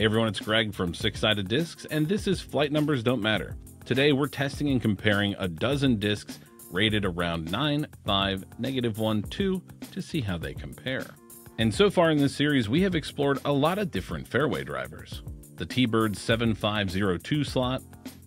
Hey everyone, it's Greg from Six Sided Discs, and this is Flight Numbers Don't Matter. Today we're testing and comparing a dozen discs rated around 9, 5, negative 1, 2 to see how they compare. And so far in this series, we have explored a lot of different fairway drivers. The T-Bird 7502 slot,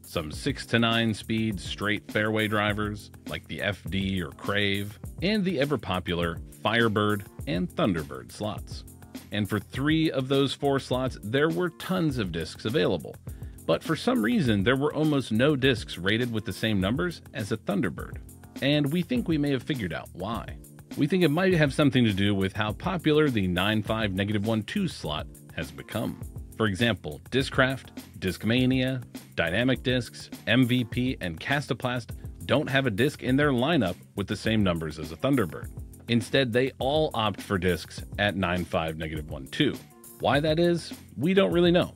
some 6 to 9 speed straight fairway drivers like the FD or Crave, and the ever popular Firebird and Thunderbird slots. And for three of those four slots, there were tons of discs available. But for some reason, there were almost no discs rated with the same numbers as a Thunderbird. And we think we may have figured out why. We think it might have something to do with how popular the 9.5 negative 1 2 slot has become. For example, Discraft, Discmania, Dynamic Discs, MVP, and Kastaplast don't have a disc in their lineup with the same numbers as a Thunderbird. Instead, they all opt for discs at 9.5 negative 1 2. Why that is, we don't really know.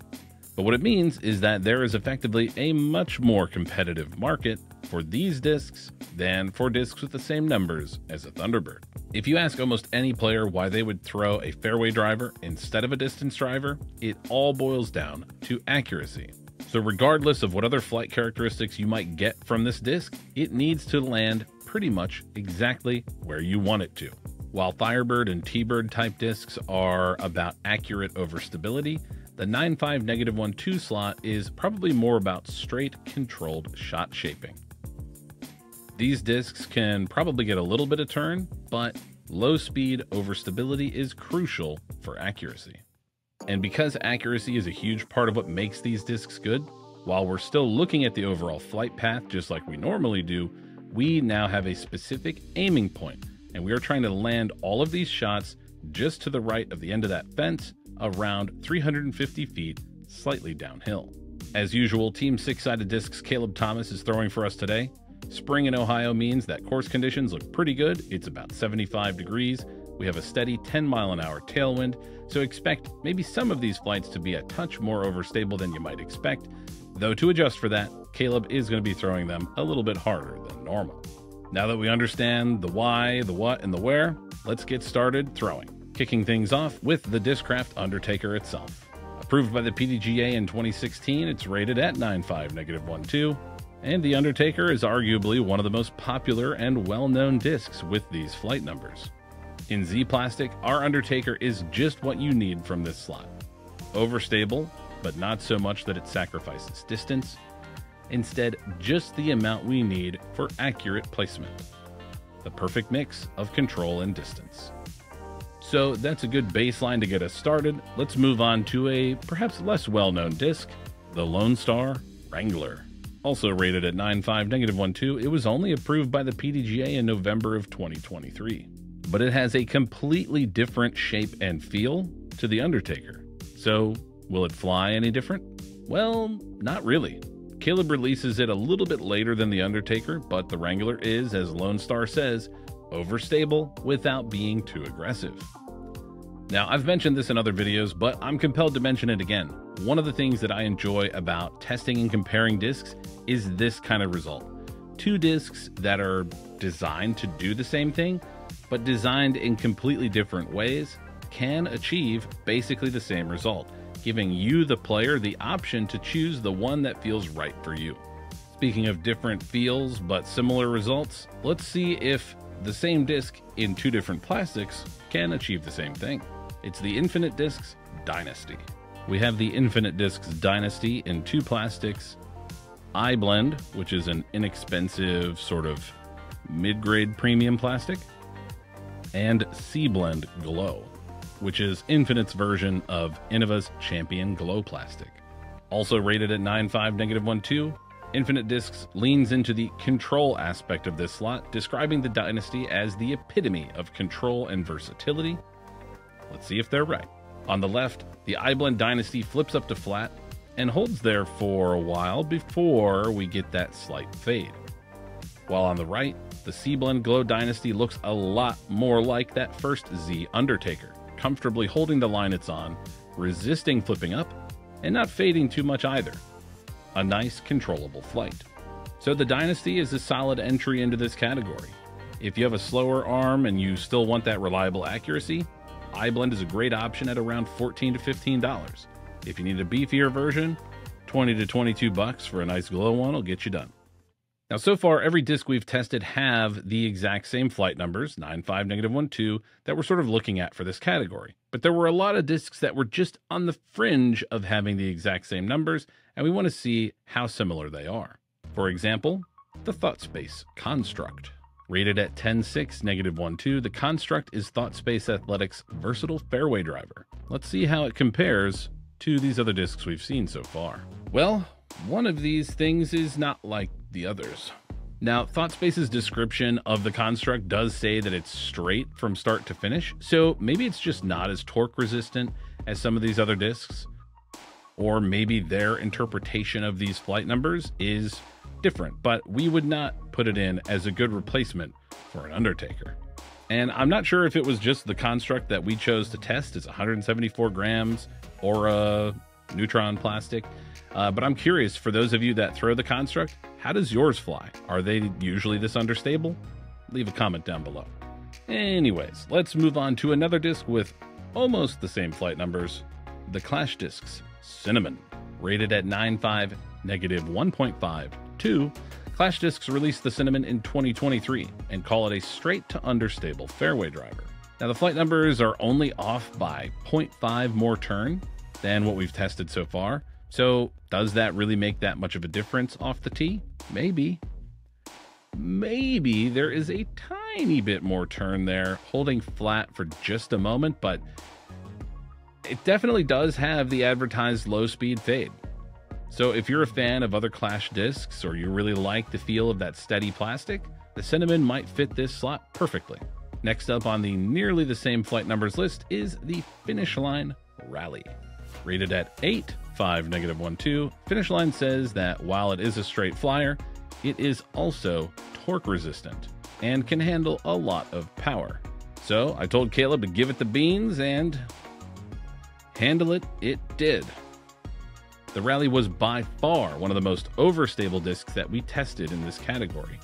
But what it means is that there is effectively a much more competitive market for these discs than for discs with the same numbers as a Thunderbird. If you ask almost any player why they would throw a fairway driver instead of a distance driver, it all boils down to accuracy. So, regardless of what other flight characteristics you might get from this disc, it needs to land pretty much exactly where you want it to. While Firebird and T-Bird type discs are about accurate over stability, the 9.5 negative 1 2 slot is probably more about straight controlled shot shaping. These discs can probably get a little bit of turn, but low speed over stability is crucial for accuracy. And because accuracy is a huge part of what makes these discs good, while we're still looking at the overall flight path just like we normally do, we now have a specific aiming point, and we are trying to land all of these shots just to the right of the end of that fence, around 350 feet, slightly downhill. As usual, Team Six Sided Discs Caleb Thomas is throwing for us today. Spring in Ohio means that course conditions look pretty good. It's about 75 degrees. We have a steady 10 mile an hour tailwind, so expect maybe some of these flights to be a touch more overstable than you might expect. Though to adjust for that, Caleb is going to be throwing them a little bit harder than normal. Now that we understand the why, the what, and the where, let's get started throwing. Kicking things off with the Discraft Undertaker itself. Approved by the PDGA in 2016, it's rated at 9.5 negative 1.2, and the Undertaker is arguably one of the most popular and well-known discs with these flight numbers. In Z Plastic, our Undertaker is just what you need from this slot. Overstable, but not so much that it sacrifices distance. Instead, just the amount we need for accurate placement. The perfect mix of control and distance. So that's a good baseline to get us started. Let's move on to a perhaps less well-known disc, the Lone Star Wrangler. Also rated at 9.5 negative 1.2, it was only approved by the PDGA in November of 2023. But it has a completely different shape and feel to the Undertaker. So, will it fly any different? Well, not really. Caleb releases it a little bit later than the Undertaker, but the Wrangler is, as Lone Star says, overstable without being too aggressive. Now, I've mentioned this in other videos, but I'm compelled to mention it again. One of the things that I enjoy about testing and comparing discs is this kind of result. Two discs that are designed to do the same thing, but designed in completely different ways, can achieve basically the same result, giving you, the player, the option to choose the one that feels right for you. Speaking of different feels but similar results, let's see if the same disc in two different plastics can achieve the same thing. It's the Infinite Discs Dynasty. We have the Infinite Discs Dynasty in two plastics, iBlend, which is an inexpensive sort of mid-grade premium plastic, and C-Blend Glow, which is Infinite's version of Innova's Champion Glow Plastic. Also rated at 9.5 negative 1.2, Infinite Discs leans into the control aspect of this slot, describing the Dynasty as the epitome of control and versatility. Let's see if they're right. On the left, the iBlend Dynasty flips up to flat and holds there for a while before we get that slight fade. While on the right, the C-Blend Glow Dynasty looks a lot more like that first Z Undertaker, comfortably holding the line it's on, resisting flipping up, and not fading too much either a nice, controllable flight. So the Dynasty is a solid entry into this category. If you have a slower arm and you still want that reliable accuracy, iBlend is a great option at around 14 to $15. If you need a beefier version, 20 to 22 bucks for a nice glow one will get you done. Now, so far, every disc we've tested have the exact same flight numbers, 95, negative 1, 2, that we're sort of looking at for this category. But there were a lot of discs that were just on the fringe of having the exact same numbers, and we want to see how similar they are. For example, the ThoughtSpace Construct. Rated at 10.6, negative 1.2, the Construct is ThoughtSpace Athletics' versatile fairway driver. Let's see how it compares to these other discs we've seen so far. Well, one of these things is not like the others. Now, ThoughtSpace's description of the construct does say that it's straight from start to finish, so maybe it's just not as torque resistant as some of these other discs. Or maybe their interpretation of these flight numbers is different, but we would not put it in as a good replacement for an Undertaker. And I'm not sure if it was just the construct that we chose to test is 174 grams or a neutron plastic. Uh, but I'm curious for those of you that throw the construct, how does yours fly? Are they usually this understable? Leave a comment down below. Anyways, let's move on to another disc with almost the same flight numbers the Clash Discs Cinnamon. Rated at 9.5, negative 1.5, 2, Clash Discs released the Cinnamon in 2023 and call it a straight to understable fairway driver. Now, the flight numbers are only off by 0.5 more turn than what we've tested so far, so, does that really make that much of a difference off the tee? Maybe. Maybe there is a tiny bit more turn there, holding flat for just a moment, but it definitely does have the advertised low speed fade. So, if you're a fan of other Clash discs or you really like the feel of that steady plastic, the Cinnamon might fit this slot perfectly. Next up on the nearly the same flight numbers list is the Finish Line Rally. Rated at 8, 5, negative 1, 2, Finish Line says that while it is a straight flyer, it is also torque resistant and can handle a lot of power. So I told Caleb to give it the beans and handle it, it did. The Rally was by far one of the most overstable discs that we tested in this category.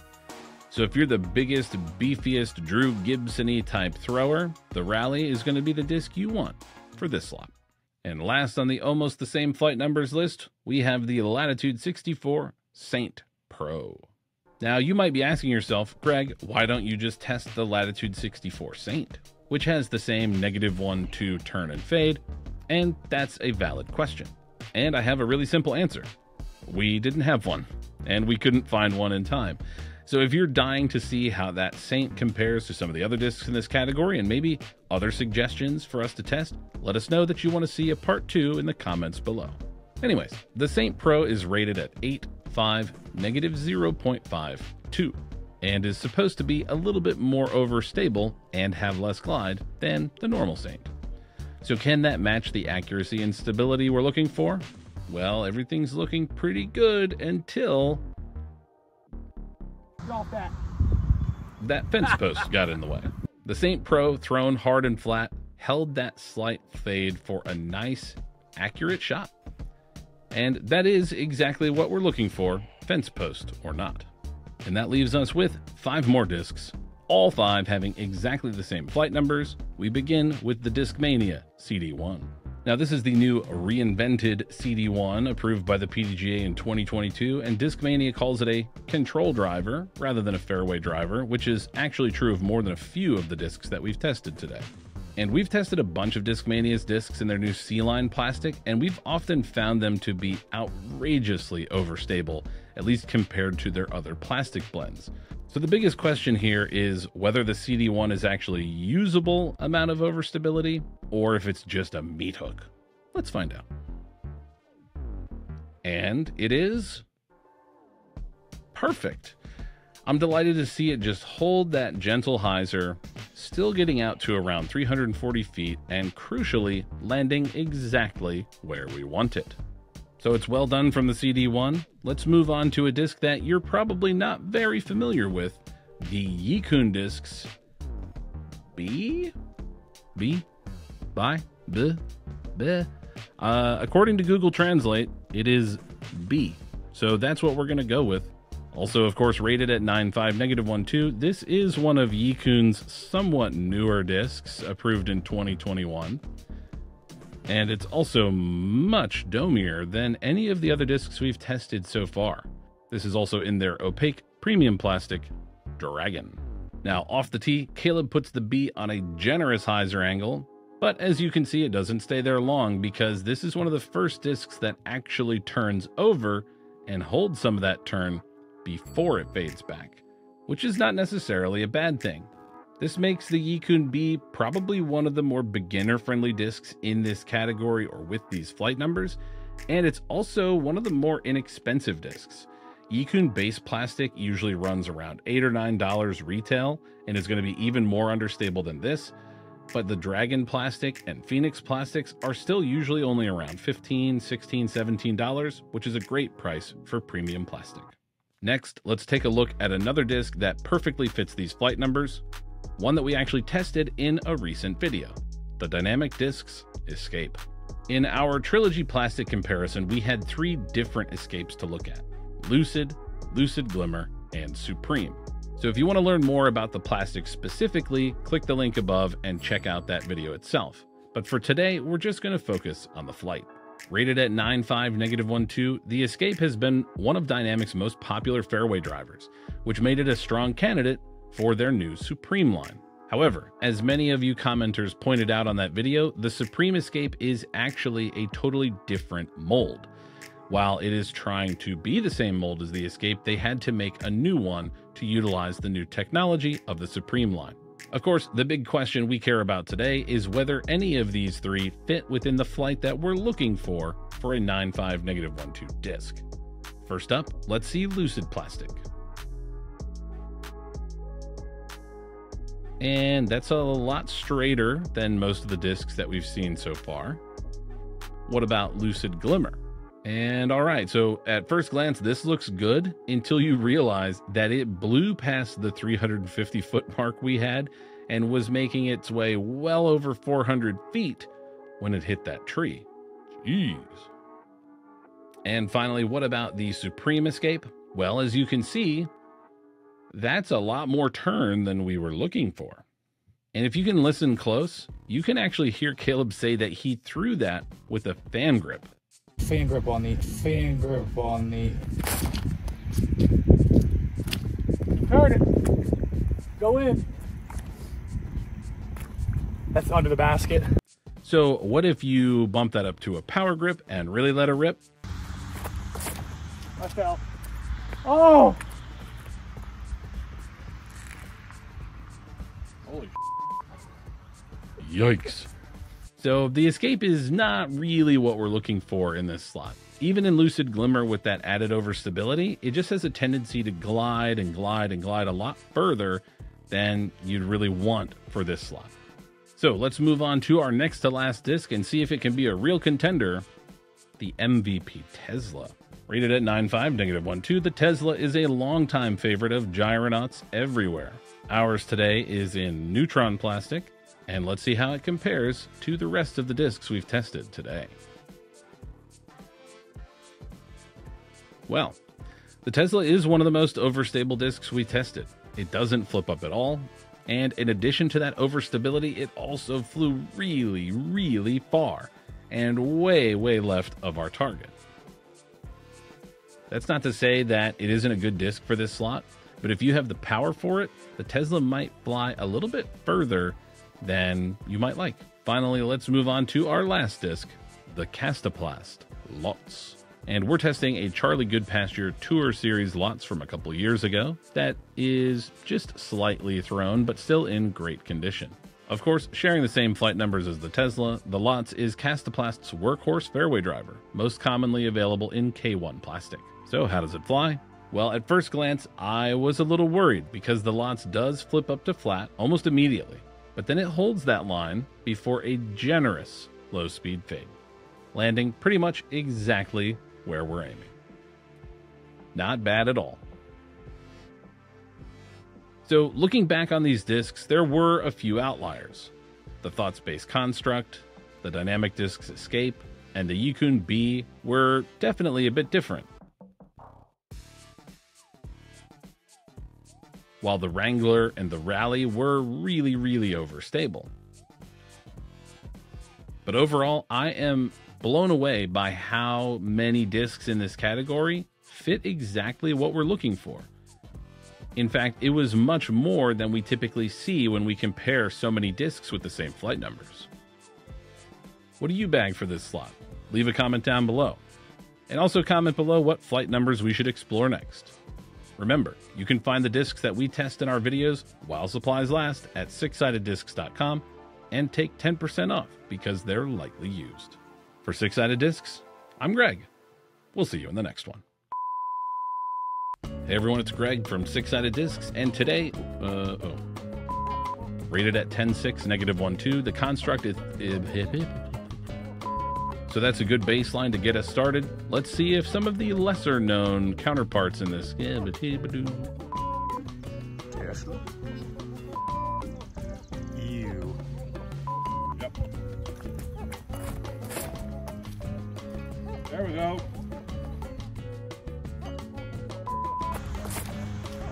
So if you're the biggest, beefiest Drew Gibson type thrower, the Rally is going to be the disc you want for this slot. And last on the almost the same flight numbers list, we have the Latitude 64 Saint Pro. Now, you might be asking yourself, Greg, why don't you just test the Latitude 64 Saint, which has the same negative 1 2 turn and fade? And that's a valid question. And I have a really simple answer. We didn't have one, and we couldn't find one in time. So if you're dying to see how that Saint compares to some of the other discs in this category and maybe other suggestions for us to test, let us know that you want to see a part 2 in the comments below. Anyways, the Saint Pro is rated at 8, 5, negative 0.5, 2, and is supposed to be a little bit more overstable and have less glide than the normal Saint. So can that match the accuracy and stability we're looking for? Well, everything's looking pretty good until off that. That fence post got in the way. The Saint Pro, thrown hard and flat, held that slight fade for a nice, accurate shot. And that is exactly what we're looking for, fence post or not. And that leaves us with five more discs, all five having exactly the same flight numbers. We begin with the Discmania CD1. Now, this is the new reinvented CD1 approved by the PDGA in 2022, and Discmania calls it a control driver rather than a fairway driver, which is actually true of more than a few of the discs that we've tested today. And we've tested a bunch of Discmania's discs in their new C-line plastic, and we've often found them to be outrageously overstable, at least compared to their other plastic blends. So the biggest question here is whether the CD1 is actually usable amount of overstability or if it's just a meat hook. Let's find out. And it is perfect. I'm delighted to see it just hold that gentle hyzer, still getting out to around 340 feet and crucially landing exactly where we want it. So it's well done from the CD1. Let's move on to a disc that you're probably not very familiar with, the Yikun discs B? B? By? B? B? Uh, according to Google Translate, it is B. So that's what we're going to go with. Also, of course, rated at 9.5, negative 1.2. This is one of Yikun's somewhat newer discs, approved in 2021. And it's also much domier than any of the other discs we've tested so far. This is also in their opaque premium plastic Dragon. Now, off the tee, Caleb puts the B on a generous hyzer angle, but as you can see, it doesn't stay there long because this is one of the first discs that actually turns over and holds some of that turn before it fades back, which is not necessarily a bad thing. This makes the Yikun B probably one of the more beginner-friendly discs in this category or with these flight numbers, and it's also one of the more inexpensive discs. Yikun base plastic usually runs around 8 or $9 retail and is going to be even more understable than this, but the Dragon plastic and Phoenix plastics are still usually only around $15, $16, $17, which is a great price for premium plastic. Next, let's take a look at another disc that perfectly fits these flight numbers, one that we actually tested in a recent video, the Dynamic Discs Escape. In our Trilogy plastic comparison, we had three different escapes to look at, Lucid, Lucid Glimmer, and Supreme. So if you want to learn more about the plastic specifically, click the link above and check out that video itself. But for today, we're just going to focus on the flight. Rated at 9.5 negative 1.2, the Escape has been one of Dynamic's most popular fairway drivers, which made it a strong candidate for their new Supreme line. However, as many of you commenters pointed out on that video, the Supreme Escape is actually a totally different mold. While it is trying to be the same mold as the Escape, they had to make a new one to utilize the new technology of the Supreme line. Of course, the big question we care about today is whether any of these three fit within the flight that we're looking for for a 9.5 negative 1.2 disc. First up, let's see Lucid Plastic. And that's a lot straighter than most of the discs that we've seen so far. What about Lucid Glimmer? And all right, so at first glance, this looks good until you realize that it blew past the 350 foot mark we had and was making its way well over 400 feet when it hit that tree. Jeez. And finally, what about the Supreme Escape? Well, as you can see, that's a lot more turn than we were looking for. And if you can listen close, you can actually hear Caleb say that he threw that with a fan grip. Fan grip on the, fan grip on the. Turn it. Go in. That's under the basket. So what if you bump that up to a power grip and really let it rip? I fell. Oh! Holy Yikes. So the escape is not really what we're looking for in this slot. Even in Lucid Glimmer with that added over stability, it just has a tendency to glide and glide and glide a lot further than you'd really want for this slot. So let's move on to our next to last disc and see if it can be a real contender, the MVP Tesla. Rated at 9.5, negative 1.2, the Tesla is a longtime favorite of gyronauts everywhere. Ours today is in neutron plastic, and let's see how it compares to the rest of the discs we've tested today. Well, the Tesla is one of the most overstable discs we tested. It doesn't flip up at all, and in addition to that overstability, it also flew really, really far and way, way left of our target. That's not to say that it isn't a good disc for this slot, but if you have the power for it, the Tesla might fly a little bit further than you might like. Finally, let's move on to our last disc, the Kastaplast Lots. And we're testing a Charlie Goodpasture Tour Series Lots from a couple years ago that is just slightly thrown, but still in great condition. Of course, sharing the same flight numbers as the Tesla, the Lots is Kastaplast's workhorse fairway driver, most commonly available in K1 plastic. So how does it fly? Well, at first glance, I was a little worried because the Lots does flip up to flat almost immediately, but then it holds that line before a generous low speed fade, landing pretty much exactly where we're aiming. Not bad at all. So, looking back on these discs, there were a few outliers. The Thought Space Construct, the Dynamic Discs Escape, and the Yikun B were definitely a bit different. While the Wrangler and the Rally were really, really overstable. But overall, I am blown away by how many discs in this category fit exactly what we're looking for. In fact, it was much more than we typically see when we compare so many discs with the same flight numbers. What do you bag for this slot? Leave a comment down below. And also comment below what flight numbers we should explore next. Remember, you can find the discs that we test in our videos while supplies last at sixsideddiscs.com and take 10% off because they're lightly used. For Six Sided Discs, I'm Greg. We'll see you in the next one. Hey everyone, it's Greg from Six Sided Discs, and today, uh, oh. Rated at 10.6, negative 1.2, the construct is. So that's a good baseline to get us started. Let's see if some of the lesser known counterparts in this. Yes. You. Yep. There we go.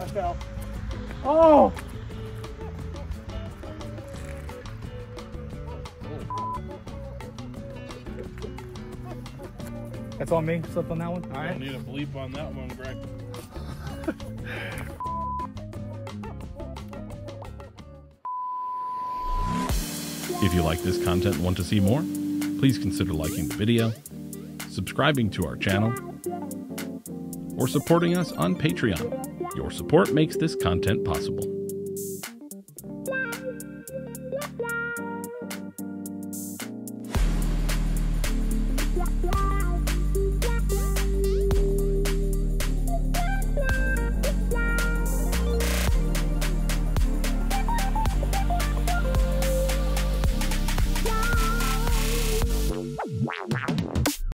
I fell. Oh! That's on me. Slip on that one. All Don't need a bleep on that one, Greg. If you like this content and want to see more, please consider liking the video, subscribing to our channel, or supporting us on Patreon. Your support makes this content possible.